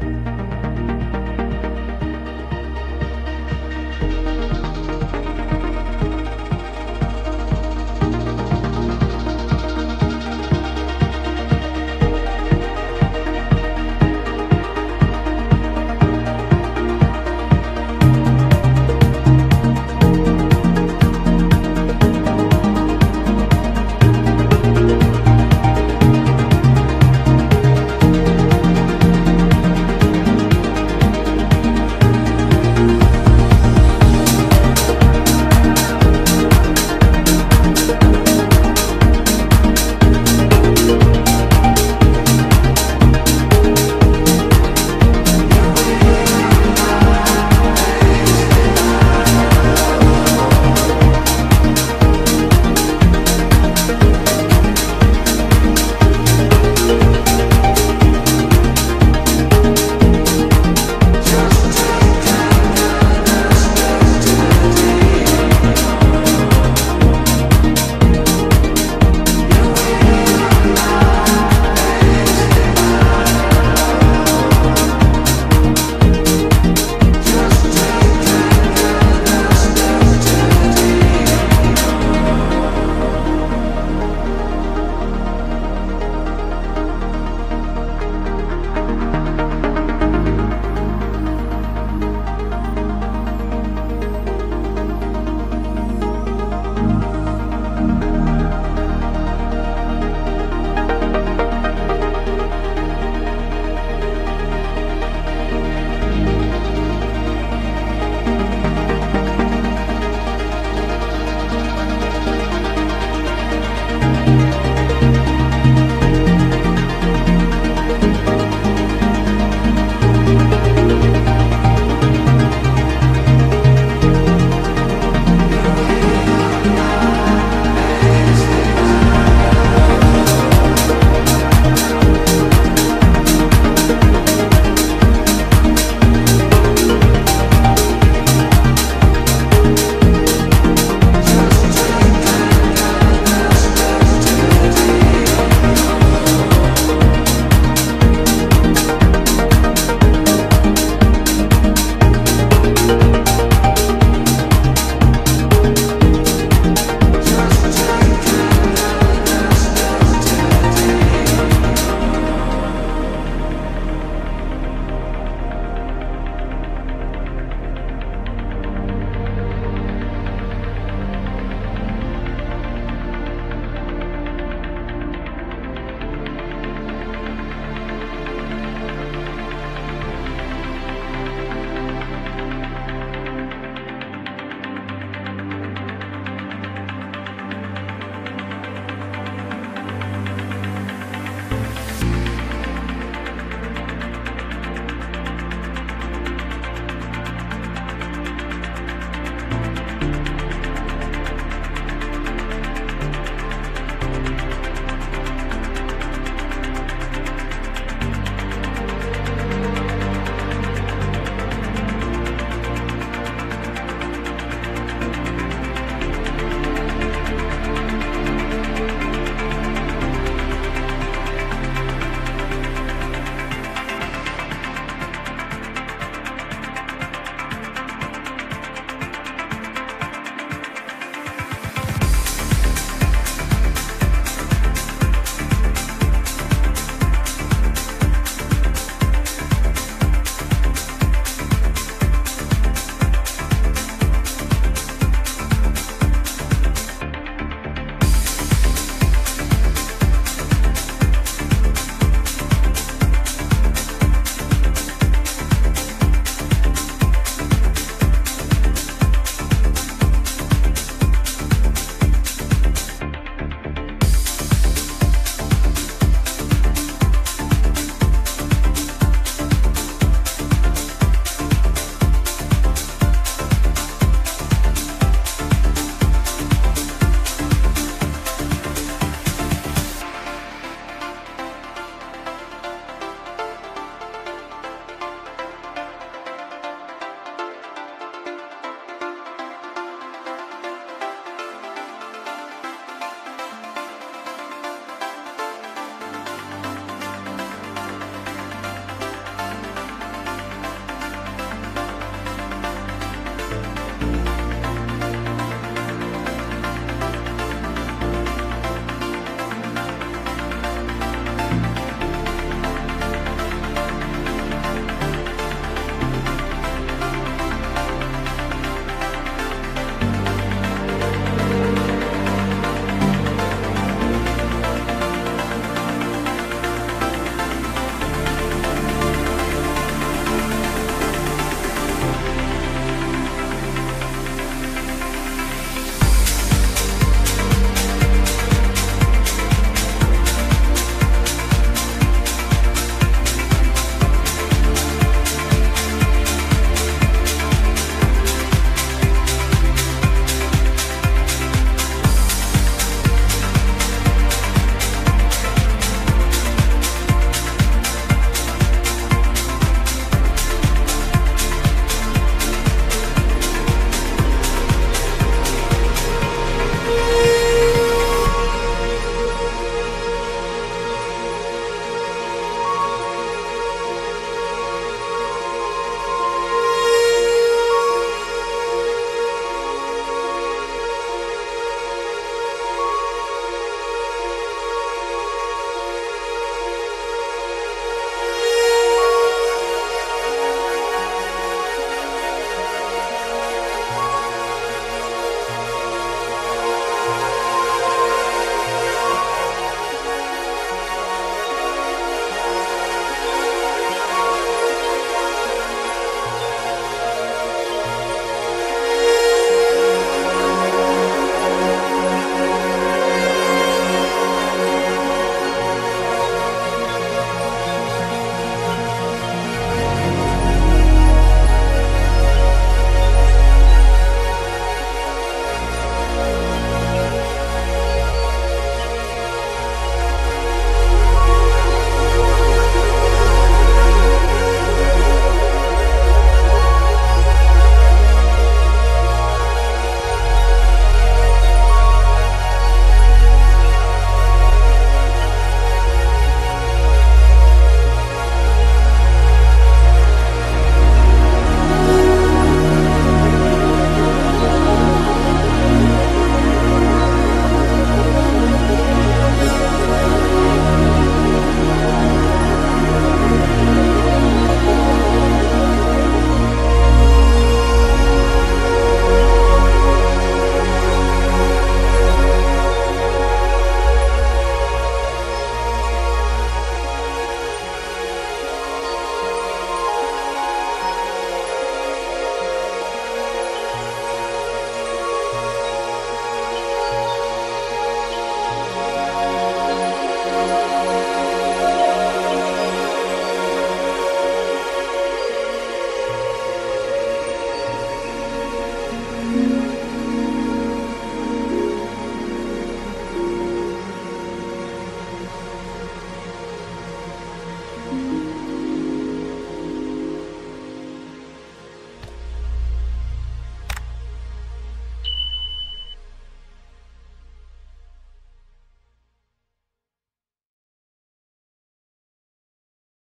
Bye.